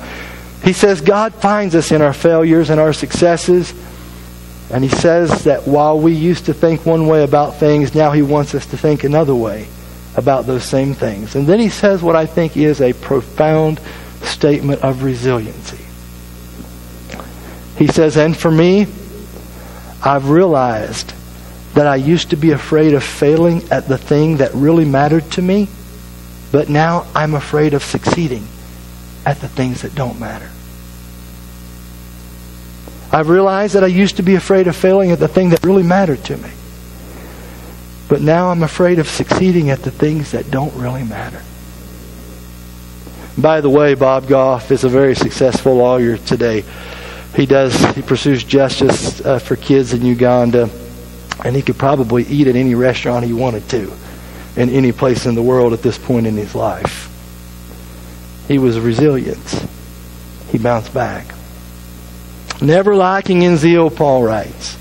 He says, God finds us in our failures and our successes. And he says that while we used to think one way about things, now he wants us to think another way about those same things. And then he says what I think is a profound statement of resiliency. He says, And for me, I've realized that I used to be afraid of failing at the thing that really mattered to me, but now I'm afraid of succeeding at the things that don't matter. I've realized that I used to be afraid of failing at the thing that really mattered to me. But now I'm afraid of succeeding at the things that don't really matter. By the way, Bob Goff is a very successful lawyer today. He does he pursues justice uh, for kids in Uganda, and he could probably eat at any restaurant he wanted to, in any place in the world at this point in his life. He was resilient. He bounced back. Never lacking in zeal, Paul writes.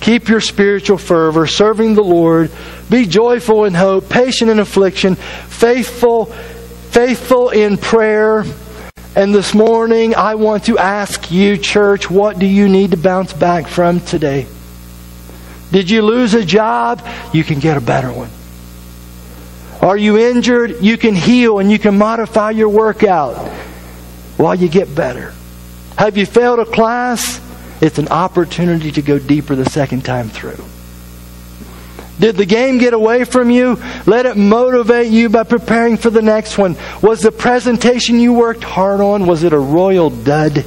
Keep your spiritual fervor, serving the Lord. Be joyful in hope, patient in affliction, faithful, faithful in prayer. And this morning, I want to ask you, church, what do you need to bounce back from today? Did you lose a job? You can get a better one. Are you injured? You can heal and you can modify your workout while you get better. Have you failed a class? It's an opportunity to go deeper the second time through. Did the game get away from you? Let it motivate you by preparing for the next one. Was the presentation you worked hard on, was it a royal dud?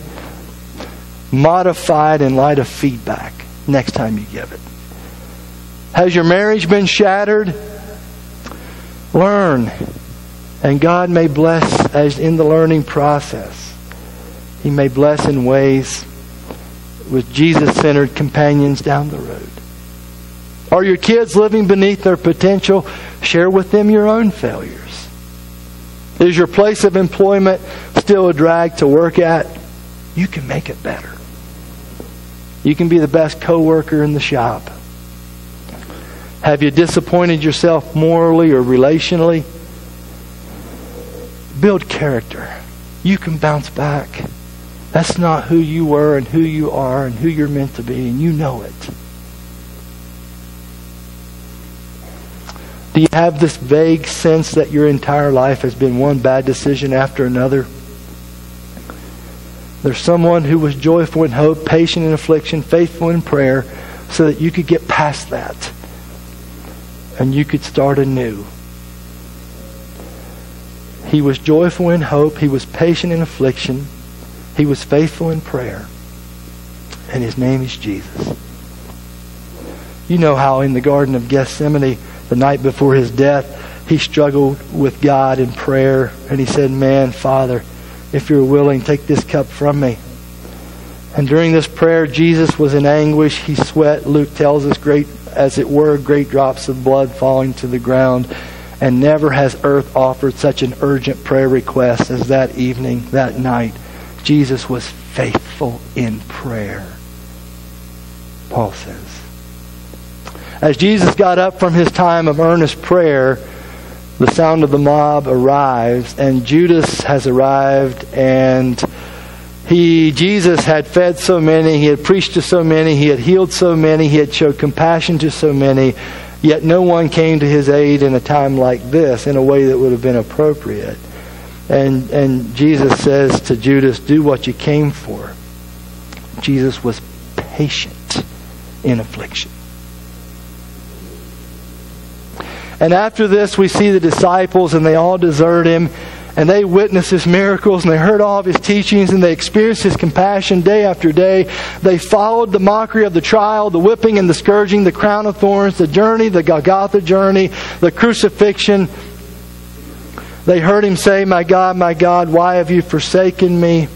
Modified in light of feedback next time you give it. Has your marriage been shattered? Learn. And God may bless as in the learning process. He may bless in ways with Jesus centered companions down the road. Are your kids living beneath their potential? Share with them your own failures. Is your place of employment still a drag to work at? You can make it better. You can be the best coworker in the shop. Have you disappointed yourself morally or relationally? Build character. You can bounce back. That's not who you were and who you are and who you're meant to be, and you know it. Do you have this vague sense that your entire life has been one bad decision after another? There's someone who was joyful in hope, patient in affliction, faithful in prayer, so that you could get past that and you could start anew. He was joyful in hope, he was patient in affliction. He was faithful in prayer. And his name is Jesus. You know how in the Garden of Gethsemane, the night before his death, he struggled with God in prayer. And he said, Man, Father, if you're willing, take this cup from me. And during this prayer, Jesus was in anguish. He sweat. Luke tells us, great, as it were, great drops of blood falling to the ground. And never has earth offered such an urgent prayer request as that evening, that night. Jesus was faithful in prayer, Paul says. As Jesus got up from his time of earnest prayer, the sound of the mob arrives, and Judas has arrived, and he Jesus had fed so many, he had preached to so many, he had healed so many, he had showed compassion to so many, yet no one came to his aid in a time like this in a way that would have been appropriate. And, and Jesus says to Judas, Do what you came for. Jesus was patient in affliction. And after this, we see the disciples, and they all desert him, and they witnessed his miracles, and they heard all of his teachings, and they experienced his compassion day after day. They followed the mockery of the trial, the whipping and the scourging, the crown of thorns, the journey, the Golgotha journey, the crucifixion they heard him say, My God, my God, why have you forsaken me?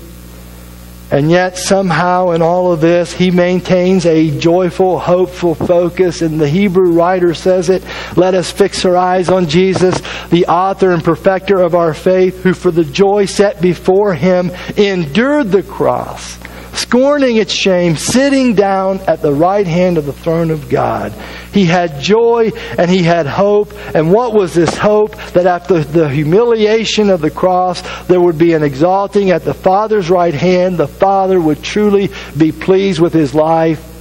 And yet, somehow, in all of this, he maintains a joyful, hopeful focus. And the Hebrew writer says it let us fix our eyes on Jesus, the author and perfecter of our faith, who for the joy set before him endured the cross scorning its shame, sitting down at the right hand of the throne of God. He had joy and he had hope. And what was this hope? That after the humiliation of the cross, there would be an exalting at the Father's right hand. The Father would truly be pleased with his life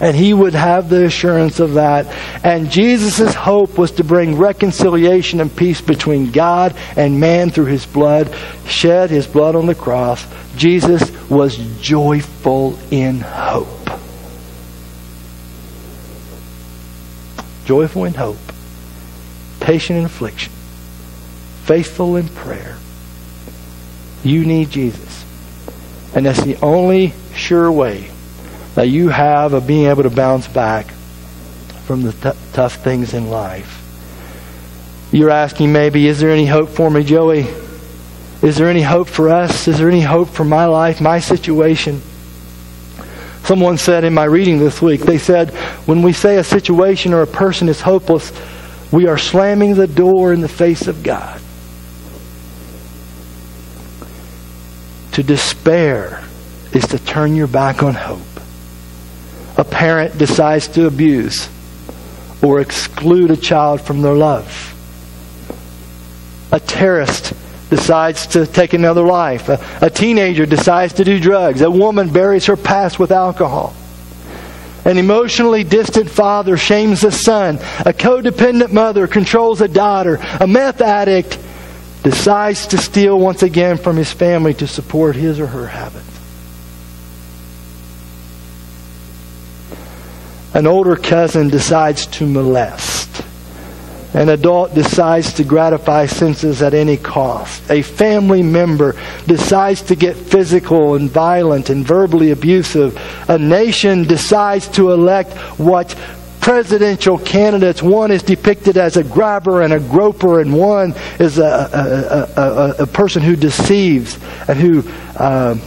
and he would have the assurance of that. And Jesus' hope was to bring reconciliation and peace between God and man through his blood, shed his blood on the cross. Jesus was joyful in hope. Joyful in hope, patient in affliction, faithful in prayer. You need Jesus. And that's the only sure way that you have of being able to bounce back from the t- tough things in life. You're asking maybe, is there any hope for me, Joey? Is there any hope for us? Is there any hope for my life, my situation? Someone said in my reading this week, they said, when we say a situation or a person is hopeless, we are slamming the door in the face of God. To despair is to turn your back on hope a parent decides to abuse or exclude a child from their love. A terrorist decides to take another life. A, a, teenager decides to do drugs. A woman buries her past with alcohol. An emotionally distant father shames a son. A codependent mother controls a daughter. A meth addict decides to steal once again from his family to support his or her habit. An older cousin decides to molest. An adult decides to gratify senses at any cost. A family member decides to get physical and violent and verbally abusive. A nation decides to elect what presidential candidates. One is depicted as a grabber and a groper, and one is a, a, a, a person who deceives and who uh,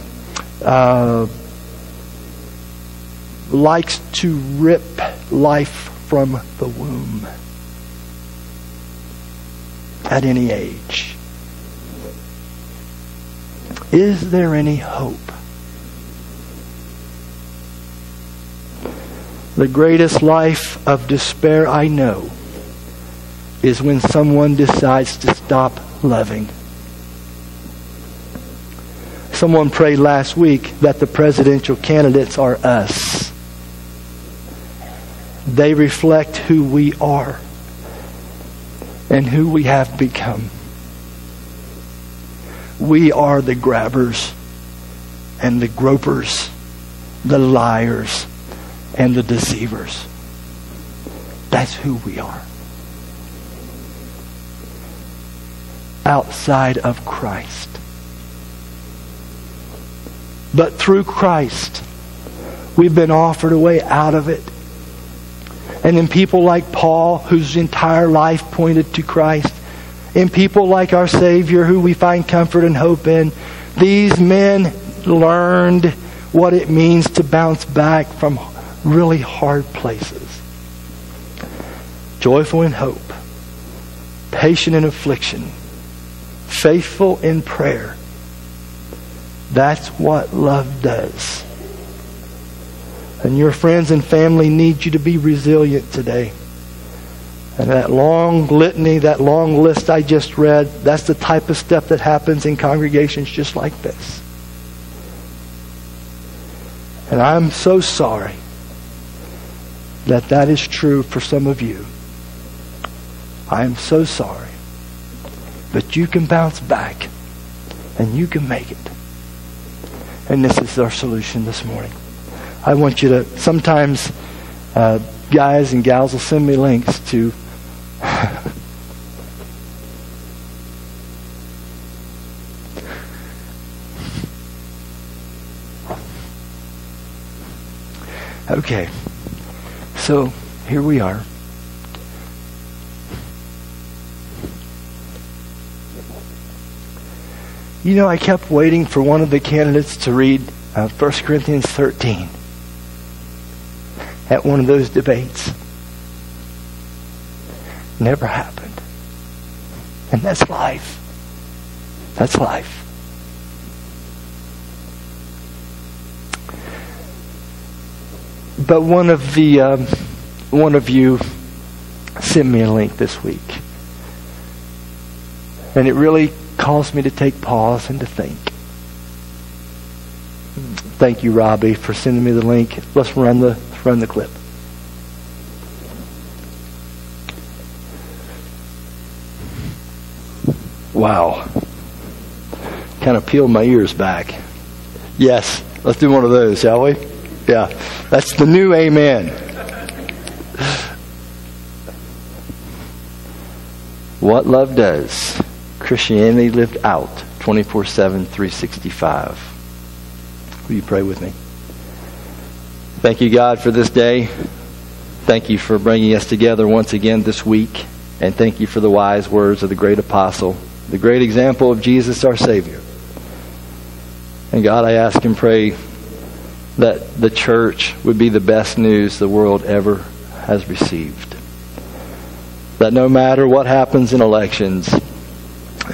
uh, likes to rip life from the womb at any age. Is there any hope? The greatest life of despair I know is when someone decides to stop loving. Someone prayed last week that the presidential candidates are us. They reflect who we are and who we have become. We are the grabbers and the gropers, the liars and the deceivers. That's who we are. Outside of Christ. But through Christ, we've been offered a way out of it and in people like Paul, whose entire life pointed to Christ, in people like our Savior, who we find comfort and hope in, these men learned what it means to bounce back from really hard places. Joyful in hope, patient in affliction, faithful in prayer. That's what love does. And your friends and family need you to be resilient today. And that long litany, that long list I just read, that's the type of stuff that happens in congregations just like this. And I'm so sorry that that is true for some of you. I am so sorry. But you can bounce back and you can make it. And this is our solution this morning. I want you to, sometimes uh, guys and gals will send me links to Okay, so here we are. You know, I kept waiting for one of the candidates to read uh, 1 Corinthians 13 at one of those debates. Never happened. And that's life. That's life. But one of the um, one of you sent me a link this week, and it really caused me to take pause and to think. Thank you, Robbie, for sending me the link. Let's run the run the clip. Wow. Kind of peeled my ears back. Yes, let's do one of those, shall we? Yeah, that's the new amen. What love does, Christianity lived out 24 7, 365. Will you pray with me? Thank you, God, for this day. Thank you for bringing us together once again this week. And thank you for the wise words of the great apostle, the great example of Jesus, our Savior. And God, I ask and pray that the church would be the best news the world ever has received. That no matter what happens in elections,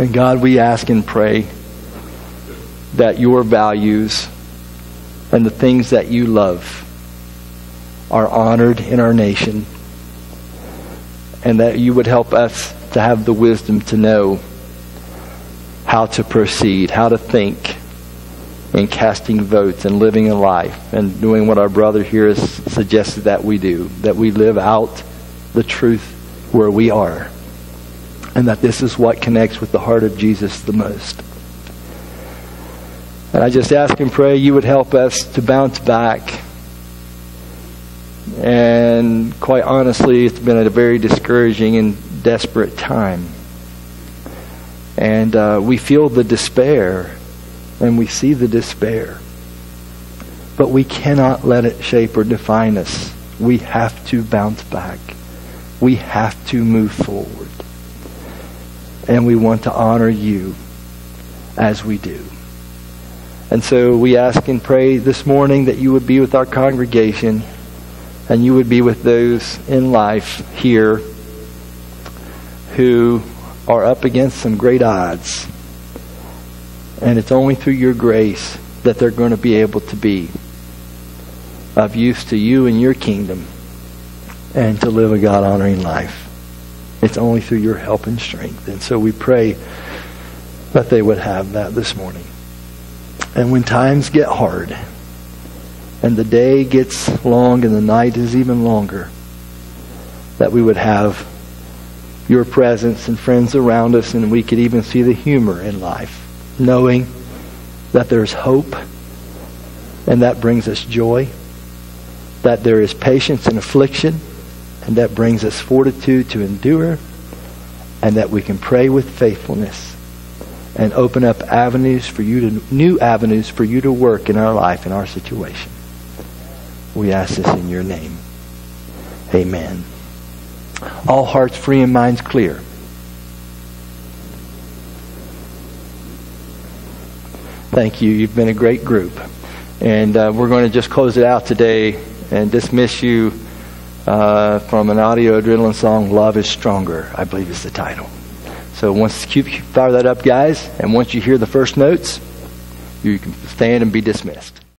and God, we ask and pray that your values and the things that you love are honored in our nation, and that you would help us to have the wisdom to know how to proceed, how to think in casting votes and living a life and doing what our brother here has suggested that we do, that we live out the truth where we are. And that this is what connects with the heart of Jesus the most. And I just ask and pray you would help us to bounce back. And quite honestly, it's been a very discouraging and desperate time. And uh, we feel the despair and we see the despair. But we cannot let it shape or define us. We have to bounce back. We have to move forward. And we want to honor you as we do. And so we ask and pray this morning that you would be with our congregation and you would be with those in life here who are up against some great odds and it's only through your grace that they're going to be able to be of use to you and your kingdom and to live a God honoring life. It's only through your help and strength. And so we pray that they would have that this morning. And when times get hard and the day gets long and the night is even longer, that we would have your presence and friends around us and we could even see the humor in life knowing that there's hope and that brings us joy, that there is patience in affliction and that brings us fortitude to endure, and that we can pray with faithfulness and open up avenues for you to new avenues for you to work in our life in our situation. We ask this in your name. Amen. All hearts free and minds clear. Thank you. You've been a great group. And uh, we're going to just close it out today and dismiss you uh, from an audio adrenaline song, Love is Stronger, I believe is the title. So once you fire that up, guys, and once you hear the first notes, you can stand and be dismissed.